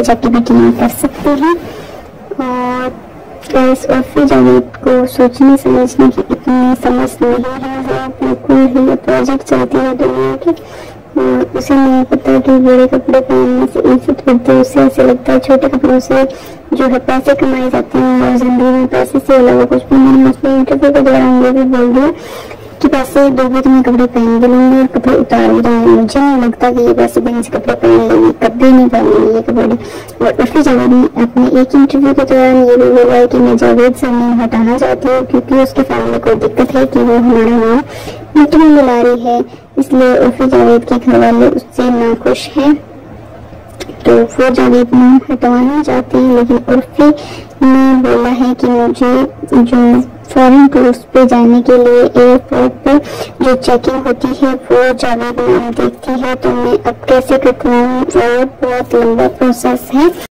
से जाके भी क्लेम कर सकते हैं। और और फिर जावेद को सोचने, समझने की इतनी समझ नहीं है वो बिल्कुल ही प्रोजेक्ट चलती है दुनिया की। उसे नहीं पता कि बड़े कपड़े पहनने से इज़्ज़त है, उसे ऐसे लगता है छोटे कपड़ों से जो है पैसे कमाए जाते हैं और ज़िंदगी में पैसे से अलावा कुछ भी नहीं मुझे इंटरव्यू के दौरान ये भी बोल दिया कि पैसे दोगे तो मैं कपड़े पहन भी लूँगी और कपड़े उतार भी दूँगी। मुझे नहीं लगता कि ये पैसे देने से कपड़े पहन लेंगे। कभी नहीं पहनेंगे ये कपड़े। और उर्फी जावेद ने अपने एक इंटरव्यू के दौरान ये भी बोला है कि मैं जावेद से नहीं हटाना चाहती हूँ क्योंकि उसकी फैमिली को दिक्कत है कि वो हमारा नाम मिट्टी में मिला रही है। इसलिए उर्फी जावेद के घर वाले उससे नाखुश हैं। वो जावेद नाम हटवाना चाहते हैं, लेकिन उर्फी ने बोला है कि मुझे जो फॉरन टूर्स पे जाने के लिए एयरपोर्ट पे जो चेकिंग होती है, वो जावेद नाम देखती है तो मैं अब कैसे कटवाऊँ और बहुत लंबा प्रोसेस है।